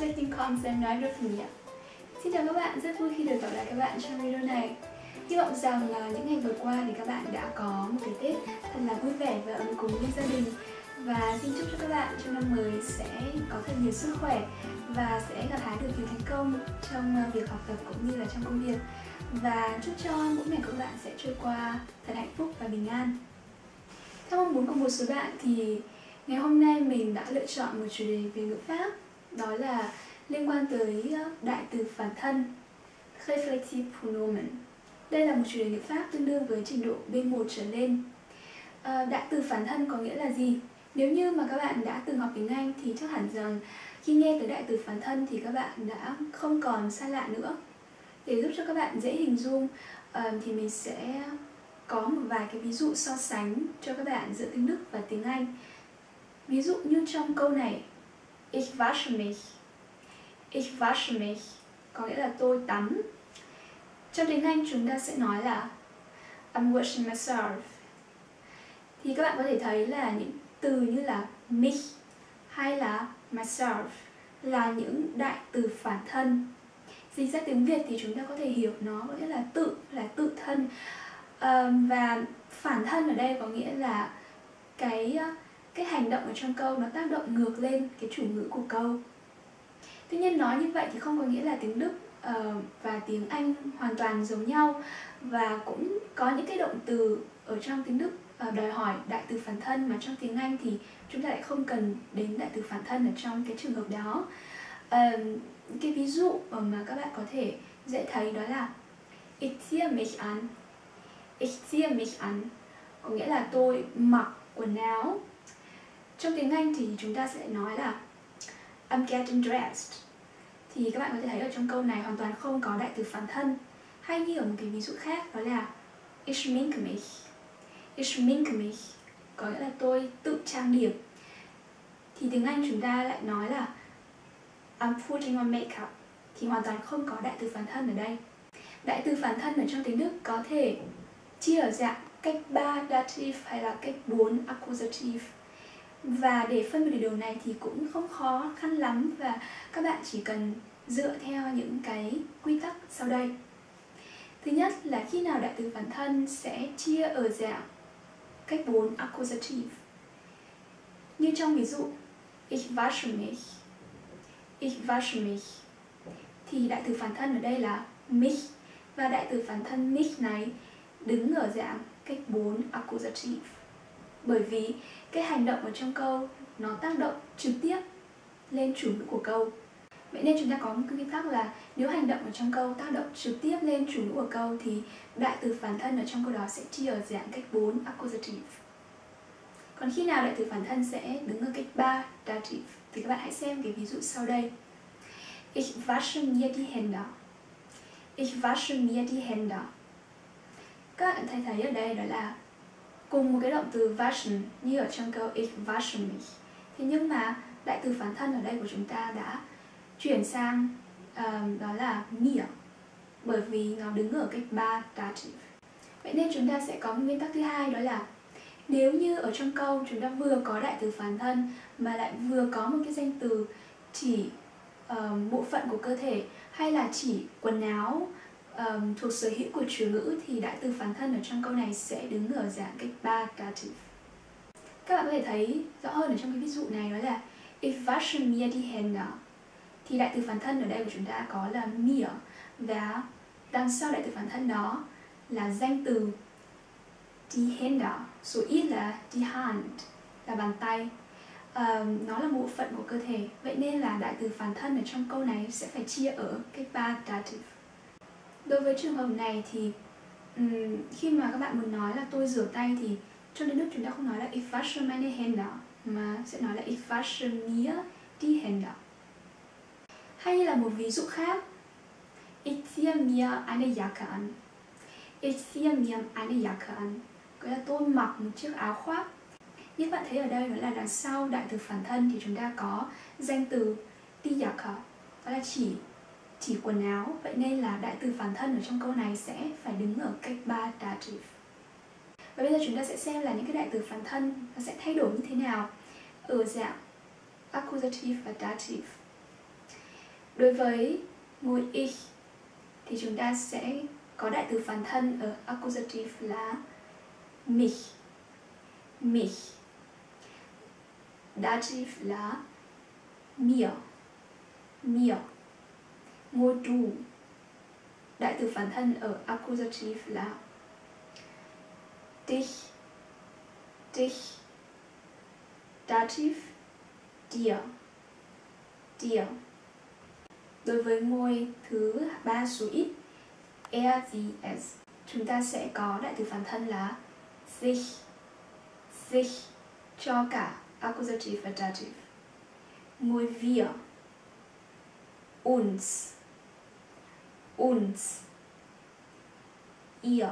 Marketing.com xem nói được nhỉ? Xin chào các bạn, rất vui khi được gặp lại các bạn trong video này. Hy vọng rằng những ngày vừa qua thì các bạn đã có một cái Tết thật là vui vẻ và ấm cúng với gia đình và xin chúc cho các bạn trong năm mới sẽ có thật nhiều sức khỏe và sẽ gặt hái được nhiều thành công trong à, việc học tập cũng như là trong công việc và chúc cho mỗi ngày của các bạn sẽ trôi qua thật hạnh phúc và bình an. Theo mong muốn của một số bạn thì ngày hôm nay mình đã lựa chọn một chủ đề về ngữ pháp đó là liên quan tới ờ, đại từ phản thân reflexive pronomen. Đây là một chủ đề ngữ pháp tương đương với trình độ B1 trở lên. À, đại từ phản thân có nghĩa là gì? Nếu như mà các bạn đã từng học tiếng Anh thì chắc hẳn rằng khi nghe tới đại từ phản thân thì các bạn đã không còn xa lạ nữa. Để giúp cho các bạn dễ hình dung ờ, thì mình sẽ có một vài cái ví dụ so sánh cho các bạn giữa tiếng Đức và tiếng Anh. Ví dụ như trong câu này Ich wasche mich Ich wasche mich có nghĩa là tôi tắm. Trong tiếng Anh chúng ta sẽ nói là I'm washing myself. Thì các bạn có thể thấy là những từ như là mich hay là myself là những đại từ phản thân. Dịch ra tiếng Việt thì chúng ta có thể hiểu nó có nghĩa là tự là tự thân ờ, và phản thân ở đây có nghĩa là cái cái hành động ở trong câu nó tác động ngược lên cái chủ ngữ của câu. Tuy nhiên nói như vậy thì không có nghĩa là tiếng đức uh, và tiếng anh hoàn toàn giống nhau và cũng có những cái động từ ở trong tiếng đức uh, đòi hỏi đại từ phản thân mà trong tiếng anh thì chúng ta lại không cần đến đại từ phản thân ở trong cái trường hợp đó. Uh, cái ví dụ mà các bạn có thể dễ thấy đó là Ich ziehe mich an. Ich ziehe mich an. Có nghĩa là tôi mặc quần áo trong tiếng Anh thì chúng ta sẽ nói là, I'm getting dressed. Thì các bạn có thể thấy ở trong câu này hoàn toàn không có đại từ phản thân. Hay như ở một cái ví dụ khác, đó là, Ich schminke mich. Ich schminke mich. Có nghĩa là tôi tự trang điểm. Thì tiếng Anh chúng ta lại nói là, I'm putting on makeup. Thì hoàn toàn không có đại từ phản thân ở đây. Đại từ phản thân ở trong tiếng Đức có thể chia ở dạng cách 3 dative hay là cách 4 accusative và để phân biệt được điều này thì cũng không khó, khăn lắm và các bạn chỉ cần dựa theo những cái quy tắc sau đây. Thứ nhất là khi nào đại từ phản thân sẽ chia ở dạng cách 4 accusative. Như trong ví dụ, ich wasche mich. Ich wasche mich. Thì đại từ phản thân ở đây là mich. Và đại từ phản thân mich này đứng ở dạng cách 4 accusative bởi vì cái hành động ở trong câu nó tác động trực tiếp lên chủ ngữ của câu. Vậy nên chúng ta có một cái nguyên tắc là nếu hành động ở trong câu tác động trực tiếp lên chủ ngữ của câu thì đại từ phản thân ở trong câu đó sẽ chia ở dạng cách 4 accusative. Còn khi nào đại từ phản thân sẽ đứng ở cách 3 dative? Thì các bạn hãy xem cái ví dụ sau đây. Ich wasche mir die Hände. Ich wasche mir die Hände. Các bạn thấy thấy ở đây đó là cùng một cái động từ waschen như ở trong câu ich wasche mich thế nhưng mà đại từ phản thân ở đây của chúng ta đã chuyển sang um, đó là mir bởi vì nó đứng ở cách 3 dative. Vậy nên chúng ta sẽ có một nguyên tắc thứ hai đó là nếu như ở trong câu chúng ta vừa có đại từ phản thân mà lại vừa có một cái danh từ chỉ uh, bộ phận của cơ thể hay là chỉ quần áo um, thuộc sở hữu của chủ ngữ thì đại từ phản thân ở trong câu này sẽ đứng ở dạng cách 3 dative. Các bạn có thể thấy rõ hơn ở trong cái ví dụ này đó là Ich wasche mir die Hände thì đại từ phản thân ở đây của chúng ta có là mir và đằng sau đại từ phản thân đó là danh từ die Hände, số ít là die Hand là bàn tay. Um, nó là một bộ phận của cơ thể vậy nên là đại từ phản thân ở trong câu này sẽ phải chia ở cách ba dative đối với trường hợp này thì um, khi mà các bạn muốn nói là tôi rửa tay thì cho đến lúc chúng ta không nói là ich wasche meine Hände mà sẽ nói là ich wasche mir die Hände hay là một ví dụ khác ich ziehe mir eine Jacke an ich ziehe mir eine Jacke an có là tôi mặc một chiếc áo khoác. Như bạn thấy ở đây đó là đằng sau đại từ phản thân thì chúng ta có danh từ die Jacke đó là chỉ chỉ quần áo. Vậy nên là đại từ phản thân ở trong câu này sẽ phải đứng ở cách ba dative và bây giờ chúng ta sẽ xem là những cái đại từ phản thân nó sẽ thay đổi như thế nào ở dạng accusative và dative. Đối với ngôi ich thì chúng ta sẽ có đại từ phản thân ở accusative là mich. Mich. Dative là mir. Mir ngôi trù đại từ phản thân ở accusative là dich dich dativ dir dir đối với ngôi thứ ba số ít RVS chúng ta sẽ có đại từ phản thân là sich sich cho cả accusative và dative ngôi wir uns uns. Ihr.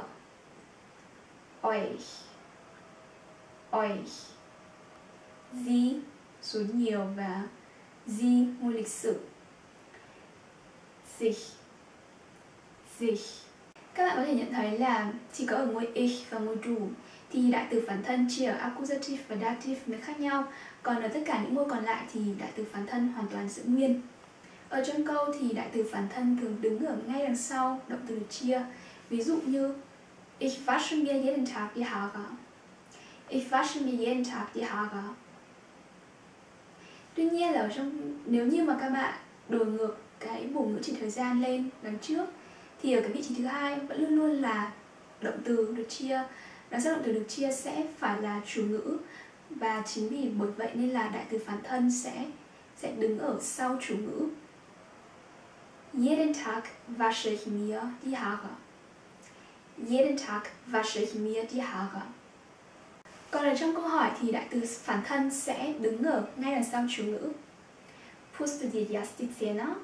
Euch. Euch. Sie số nhiều và sie ngôi lịch sử sich. Sich. Các bạn có thể nhận thấy là chỉ có ở ngôi ich và ngôi du thì đại từ phản thân chỉ ở accusative và dative mới khác nhau. Còn ở tất cả những ngôi còn lại thì đại từ phản thân hoàn toàn giữ nguyên ở trong câu thì đại từ phản thân thường đứng ở ngay đằng sau, động từ chia ví dụ như, Ich wasche mir jeden Tag die Haare. Ich wasche mir jeden Tag die Haare. Tuy nhiên là ở trong, nếu như mà các bạn đổi ngược cái bổ ngữ chỉ thời gian lên đằng trước, thì ở cái vị trí thứ hai vẫn luôn luôn là động từ được chia đằng sau động từ được chia sẽ phải là chủ ngữ và chính vì bởi vậy nên là đại từ phản thân sẽ sẽ đứng ở sau chủ ngữ Jeden Tag wasche ich mir die Haare. Jeden Tag wasche ich mir die Haare. Còn ở trong câu hỏi thì đại từ phản thân sẽ đứng ở ngay đằng sau chủ ngữ. Pust du dir jetzt die Zähne?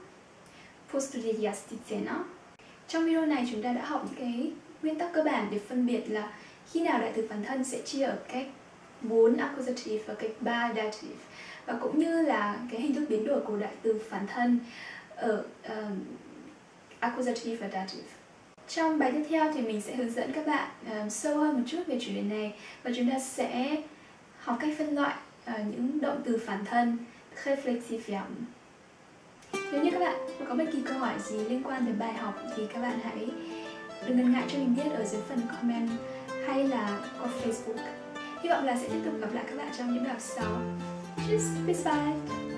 Trong video này chúng ta đã học những cái nguyên tắc cơ bản để phân biệt là khi nào đại từ phản thân sẽ chia ở cách 4 accusative và cách 3 dative và cũng như là cái hình thức biến đổi của đại từ phản thân Ờ, ở um, accusative và dative. Trong bài tiếp theo thì mình sẽ hướng dẫn các bạn um, sâu hơn một chút về chủ đề này và chúng ta sẽ học cách phân loại uh, những động từ phản thân reflexive nếu như các bạn có bất kỳ câu hỏi gì liên quan đến bài học thì các bạn hãy đừng ngần ngại cho mình biết ở dưới phần comment hay là qua Facebook. Hy vọng là sẽ tiếp tục gặp lại các bạn trong những bài học sau. Tschüss, bis bald!